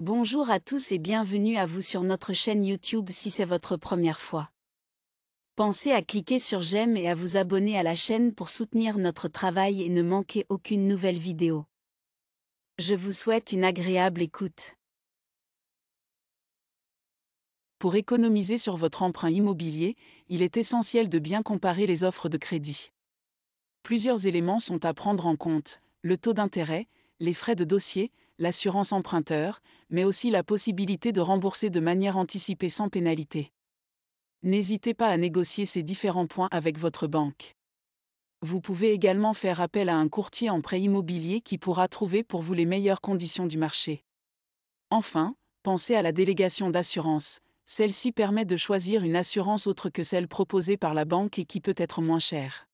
Bonjour à tous et bienvenue à vous sur notre chaîne YouTube si c'est votre première fois. Pensez à cliquer sur j'aime et à vous abonner à la chaîne pour soutenir notre travail et ne manquer aucune nouvelle vidéo. Je vous souhaite une agréable écoute. Pour économiser sur votre emprunt immobilier, il est essentiel de bien comparer les offres de crédit. Plusieurs éléments sont à prendre en compte, le taux d'intérêt, les frais de dossier, l'assurance emprunteur, mais aussi la possibilité de rembourser de manière anticipée sans pénalité. N'hésitez pas à négocier ces différents points avec votre banque. Vous pouvez également faire appel à un courtier en prêt immobilier qui pourra trouver pour vous les meilleures conditions du marché. Enfin, pensez à la délégation d'assurance. Celle-ci permet de choisir une assurance autre que celle proposée par la banque et qui peut être moins chère.